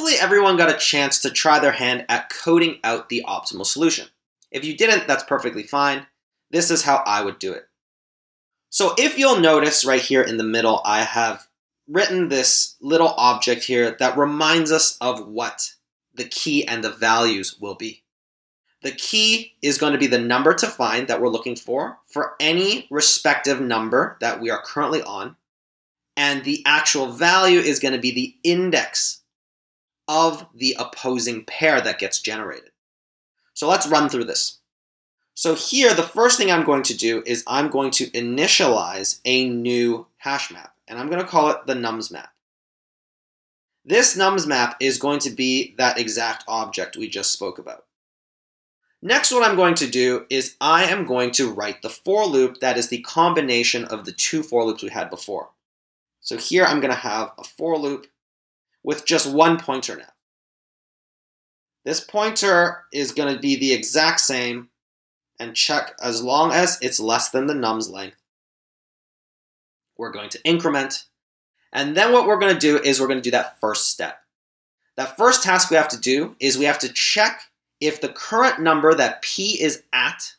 Hopefully everyone got a chance to try their hand at coding out the optimal solution. If you didn't, that's perfectly fine. This is how I would do it. So if you'll notice right here in the middle, I have written this little object here that reminds us of what the key and the values will be. The key is going to be the number to find that we're looking for for any respective number that we are currently on. And the actual value is going to be the index of the opposing pair that gets generated. So let's run through this. So here, the first thing I'm going to do is I'm going to initialize a new hash map, and I'm going to call it the nums map. This nums map is going to be that exact object we just spoke about. Next, what I'm going to do is I am going to write the for loop that is the combination of the two for loops we had before. So here I'm going to have a for loop with just one pointer now. This pointer is going to be the exact same and check as long as it's less than the nums length. We're going to increment. And then what we're going to do is we're going to do that first step. That first task we have to do is we have to check if the current number that p is at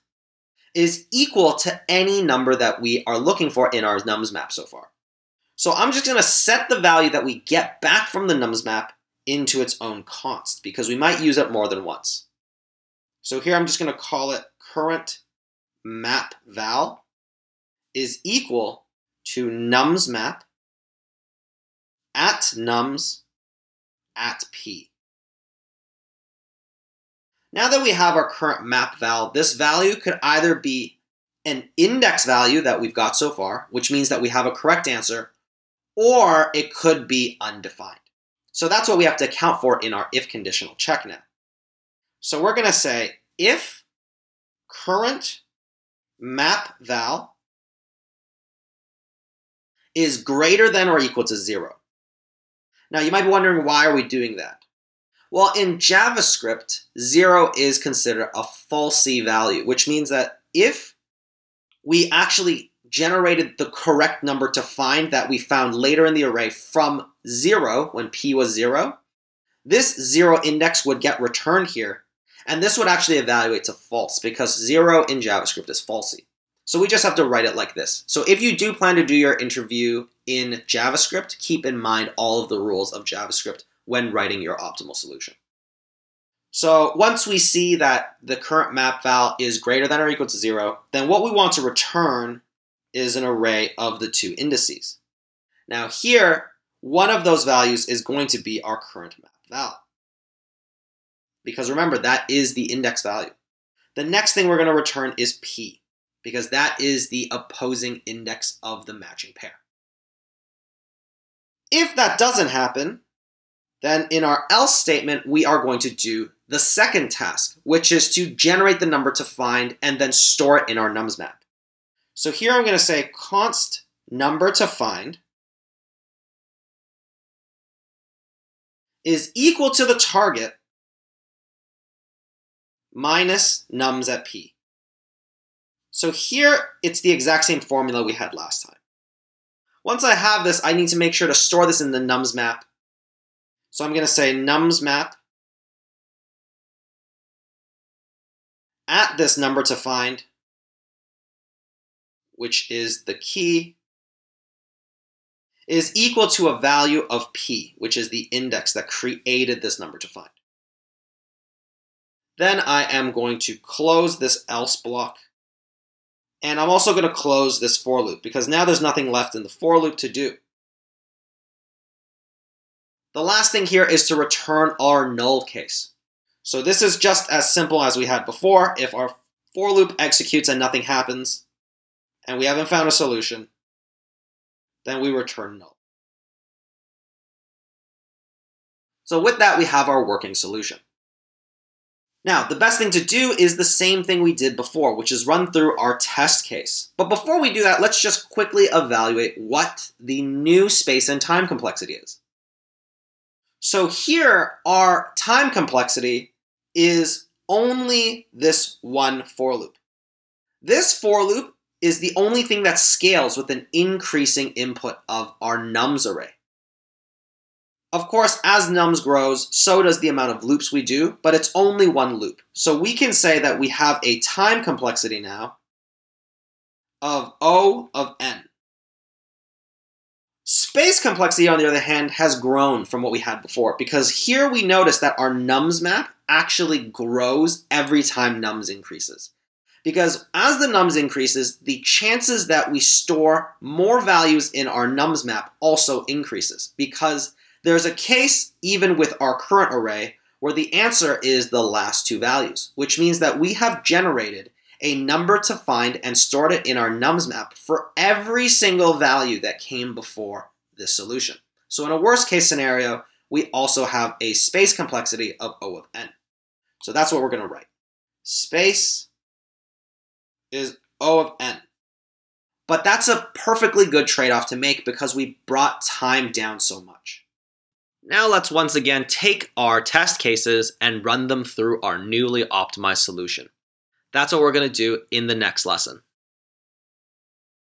is equal to any number that we are looking for in our nums map so far. So I'm just going to set the value that we get back from the nums map into its own const because we might use it more than once. So here I'm just going to call it current map val is equal to nums map at nums at p. Now that we have our current map val, this value could either be an index value that we've got so far, which means that we have a correct answer, or it could be undefined. So that's what we have to account for in our if conditional check now. So we're going to say if current map val is greater than or equal to zero. Now you might be wondering why are we doing that? Well, in JavaScript, zero is considered a falsy value, which means that if we actually generated the correct number to find that we found later in the array from zero, when p was zero, this zero index would get returned here, and this would actually evaluate to false because zero in JavaScript is falsy. So we just have to write it like this. So if you do plan to do your interview in JavaScript, keep in mind all of the rules of JavaScript when writing your optimal solution. So once we see that the current map val is greater than or equal to zero, then what we want to return is an array of the two indices. Now here, one of those values is going to be our current map val. Because remember, that is the index value. The next thing we're going to return is p, because that is the opposing index of the matching pair. If that doesn't happen, then in our else statement, we are going to do the second task, which is to generate the number to find and then store it in our nums map. So here I'm going to say const number to find is equal to the target minus nums at p. So here, it's the exact same formula we had last time. Once I have this, I need to make sure to store this in the nums map so I'm going to say nums map at this number to find, which is the key, is equal to a value of p, which is the index that created this number to find. Then I am going to close this else block. And I'm also going to close this for loop because now there's nothing left in the for loop to do. The last thing here is to return our null case. So this is just as simple as we had before. If our for loop executes and nothing happens, and we haven't found a solution, then we return null. So with that, we have our working solution. Now, the best thing to do is the same thing we did before, which is run through our test case. But before we do that, let's just quickly evaluate what the new space and time complexity is. So here, our time complexity is only this one for loop. This for loop is the only thing that scales with an increasing input of our nums array. Of course, as nums grows, so does the amount of loops we do, but it's only one loop. So we can say that we have a time complexity now of O of n. Space complexity, on the other hand, has grown from what we had before because here we notice that our nums map actually grows every time nums increases. Because as the nums increases, the chances that we store more values in our nums map also increases because there's a case, even with our current array, where the answer is the last two values, which means that we have generated a number to find and stored it in our nums map for every single value that came before this solution. So in a worst case scenario, we also have a space complexity of O of n. So that's what we're going to write. Space is O of n. But that's a perfectly good trade-off to make because we brought time down so much. Now let's once again take our test cases and run them through our newly optimized solution. That's what we're going to do in the next lesson.